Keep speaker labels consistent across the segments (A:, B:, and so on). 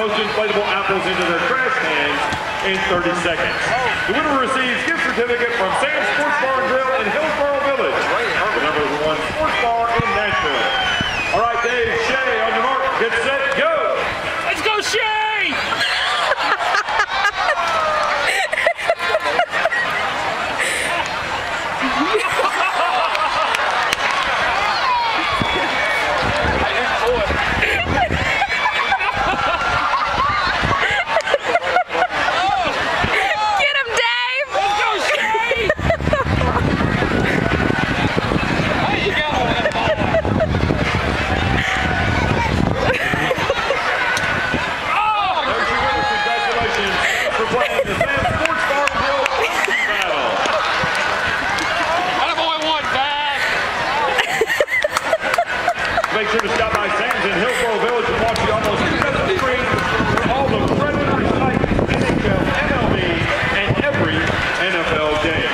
A: most inflatable apples into their trash cans in 30 seconds. The winner receives gift certificate from Sam's Sports sure to stop by Sam's in Hillsboro Village, Milwaukee, almost seventh street for all the credit like NHL, MLB, and every NFL game.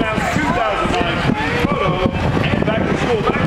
A: Down 2009 photo and back to school.